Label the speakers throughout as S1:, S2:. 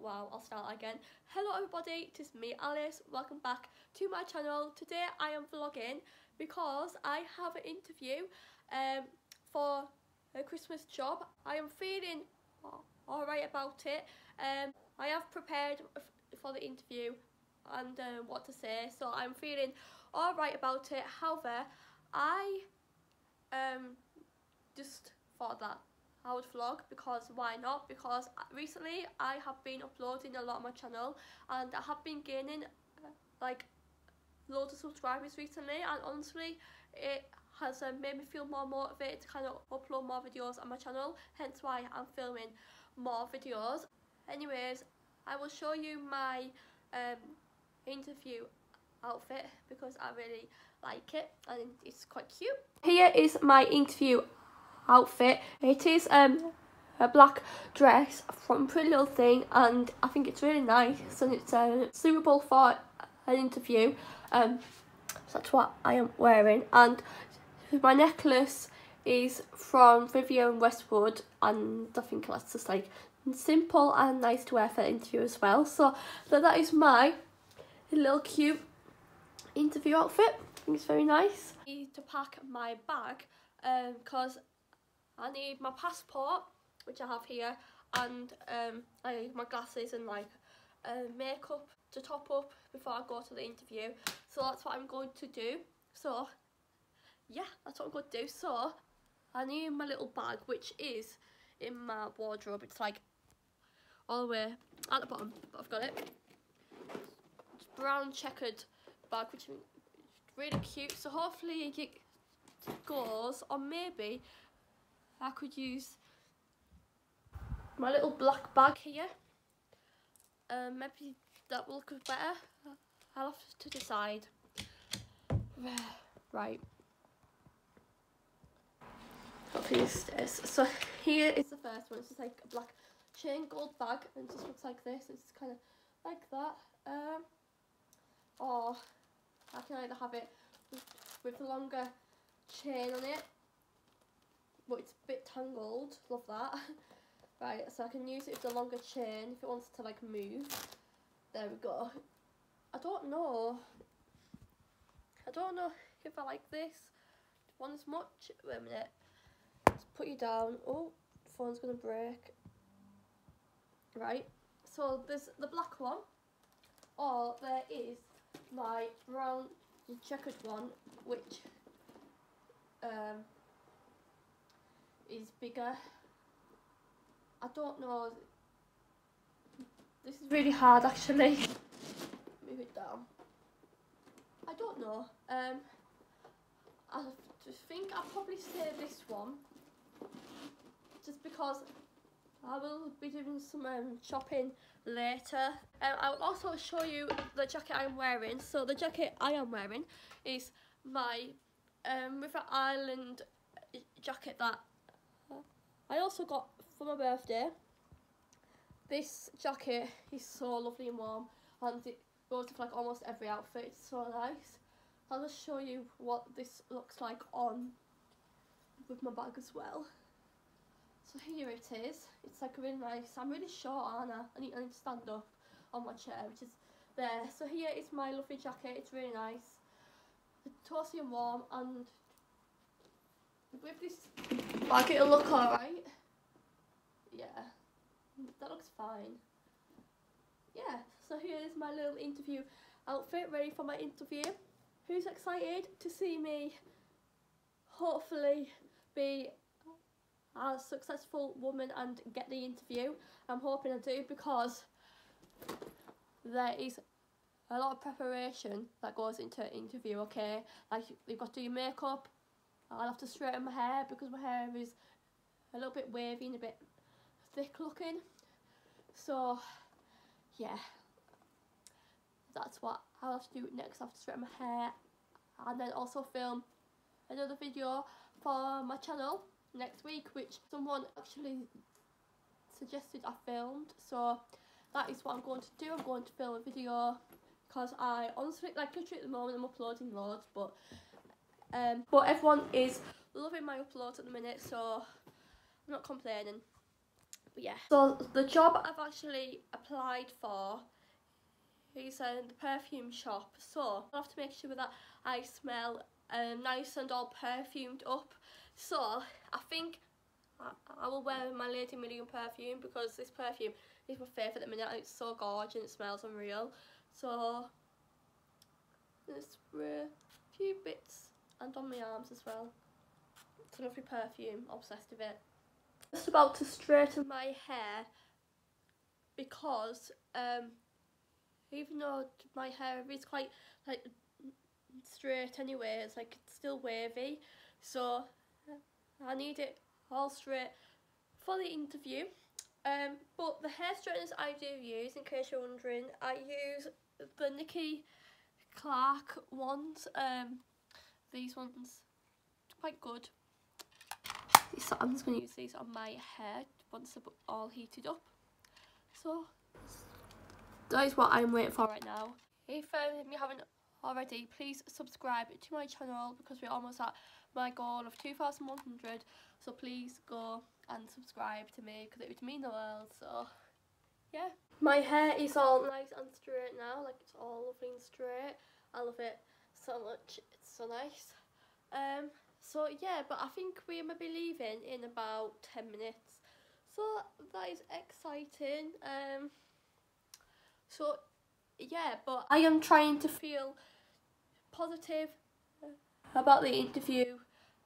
S1: wow, I'll start again. Hello everybody, it is me Alice. Welcome back to my channel. Today I am vlogging because I have an interview um, for a Christmas job. I am feeling alright about it. Um, I have prepared for the interview and uh, what to say, so I'm feeling alright about it. However, I um, just thought that I would vlog because why not because recently I have been uploading a lot on my channel and I have been gaining uh, like loads of subscribers recently and honestly it has uh, made me feel more motivated to kind of upload more videos on my channel hence why I'm filming more videos anyways I will show you my um, interview outfit because I really like it and it's quite cute. Here is my interview outfit. It is um a black dress from Pretty Little Thing and I think it's really nice and it's uh, suitable for an interview. Um, so that's what I am wearing and my necklace is from Vivienne Westwood and I think that's just like simple and nice to wear for an interview as well. So, so that is my little cute interview outfit. I think it's very nice. I need to pack my bag because um, I need my passport, which I have here, and um, I need my glasses and like uh, makeup to top up before I go to the interview. So that's what I'm going to do. So yeah, that's what I'm going to do. So I need my little bag, which is in my wardrobe. It's like all the way at the bottom, but I've got it. It's brown checkered bag, which is really cute. So hopefully it goes, or maybe I could use my little black bag here. Um, maybe that will look better. I'll have to decide. Right. So here is the first one. It's just like a black chain gold bag and it just looks like this. It's kind of like that. Um, or I can either have it with, with the longer chain on it but it's a bit tangled. Love that. right, so I can use it with the longer chain if it wants to like move. There we go. I don't know. I don't know if I like this one as much. Wait a minute. Let's put you down. Oh, phone's gonna break. Right. So there's the black one. Or there is my brown checkered one, which um, is bigger. I don't know. This is really hard actually. Move it down. I don't know. Um, I think I'll probably say this one. Just because I will be doing some um, shopping later. Um, I will also show you the jacket I'm wearing. So the jacket I am wearing is my um, River Island jacket that I also got for my birthday this jacket is so lovely and warm and it goes with like almost every outfit. It's so nice. I'll just show you what this looks like on with my bag as well. So here it is. It's like really nice. I'm really short, aren't I? I need, I need to stand up on my chair, which is there. So here is my lovely jacket. It's really nice. It's toasty and warm and with this bag it'll look alright. Yeah, that looks fine. Yeah, so here's my little interview outfit ready for my interview. Who's excited to see me hopefully be a successful woman and get the interview? I'm hoping I do because there is a lot of preparation that goes into an interview, okay? Like, you've got to do your makeup, I'll have to straighten my hair because my hair is a little bit wavy and a bit thick looking. So, yeah, that's what I'll have to do next. I have to straighten my hair and then also film another video for my channel next week, which someone actually suggested I filmed. So, that is what I'm going to do. I'm going to film a video because I honestly, like literally at the moment I'm uploading loads, but um, but everyone is loving my uploads at the minute, so I'm not complaining. but yeah. So the job I've actually applied for is in the perfume shop. So I have to make sure that I smell um, nice and all perfumed up. So I think I, I will wear my Lady Million perfume because this perfume is my favourite at the minute it's so gorgeous and it smells unreal. So there's a few bits and on my arms as well. It's a lovely perfume, obsessed with it. Just about to straighten my hair because um, even though my hair is quite like straight anyway, it's like it's still wavy. So I need it all straight for the interview. Um, but the hair straighteners I do use, in case you're wondering, I use the Nicky Clarke ones. Um, these ones, quite good. So I'm just going to use these on my hair once they're all heated up. So that is what I'm waiting for right now. If um, you haven't already, please subscribe to my channel because we're almost at my goal of 2,100. So please go and subscribe to me because it would mean the world. So yeah. My hair is all nice and straight now, like it's all lovely and straight. I love it so much, so nice. Um, so yeah, but I think we may be leaving in about 10 minutes. So that is exciting. Um, so yeah, but I am trying to feel positive about the interview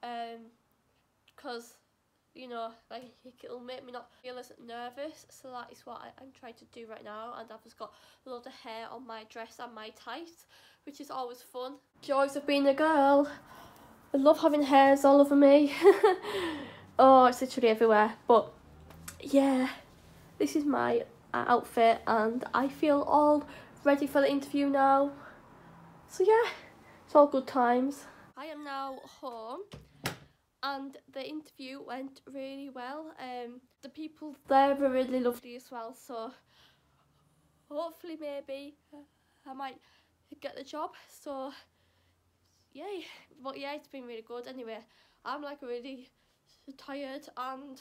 S1: because um, you know like it'll make me not feel as nervous so that is what I, am trying to do right now and I've just got a lot of hair on my dress and my tights which is always fun. Joys of being a girl. I love having hairs all over me. oh it's literally everywhere but yeah this is my outfit and I feel all ready for the interview now. So yeah, it's all good times. I am now home and the interview went really well. Um, the people there were really lovely as well, so hopefully maybe I might get the job. So yay, but yeah, it's been really good. Anyway, I'm like really tired and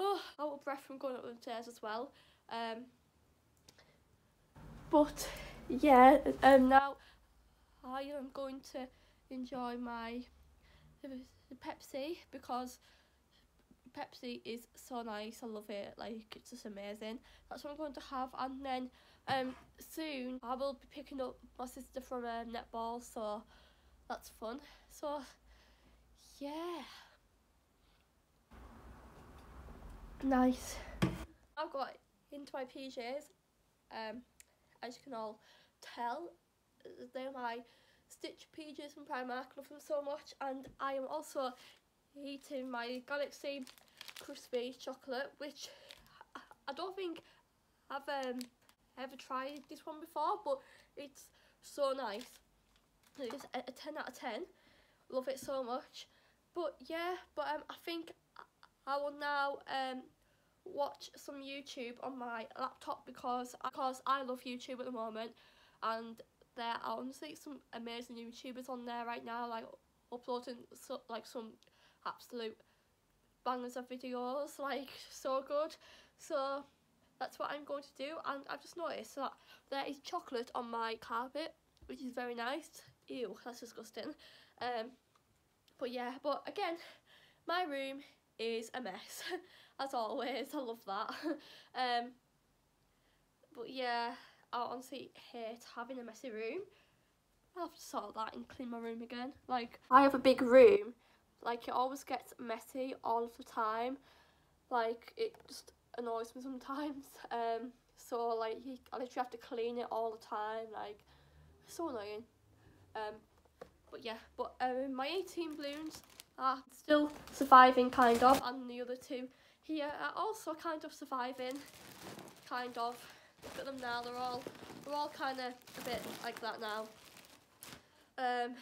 S1: oh, out of breath from going up the stairs as well. Um, but yeah, um, now I am going to enjoy my Pepsi because Pepsi is so nice. I love it. Like it's just amazing. That's what I'm going to have. And then um soon I will be picking up my sister from a netball, so that's fun. So yeah. Nice. I've got into my PJs. Um, as you can all tell, they're my Stitch PJs from Primark. Love them so much. And I am also eating my Galaxy Crispy chocolate, which I don't think I've um, ever tried this one before, but it's so nice. It's a 10 out of 10. Love it so much. But yeah, but um, I think I will now um, watch some YouTube on my laptop because because I love YouTube at the moment and there are honestly some amazing YouTubers on there right now like uploading so, like some absolute bangers of videos like so good so that's what I'm going to do and I've just noticed that there is chocolate on my carpet which is very nice ew that's disgusting um but yeah but again my room is a mess as always. I love that. um, but yeah, I honestly hate having a messy room. I'll have to sort that and clean my room again. Like, I have a big room. Like, it always gets messy all of the time. Like, it just annoys me sometimes. Um, so, like, I literally have to clean it all the time. Like, so annoying. Um, but yeah, but um, my 18 balloons are still surviving, kind of, and the other two here are also kind of surviving, kind of. Look at them now, they're all, they're all kind of a bit like that now. Um,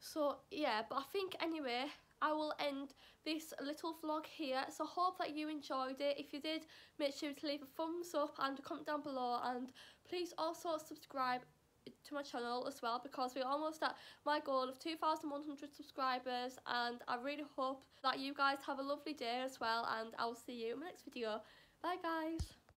S1: so yeah, but I think anyway, I will end this little vlog here. So hope that you enjoyed it. If you did, make sure to leave a thumbs up and a comment down below. And please also subscribe to my channel as well because we're almost at my goal of 2,100 subscribers and I really hope that you guys have a lovely day as well and I'll see you in my next video. Bye guys.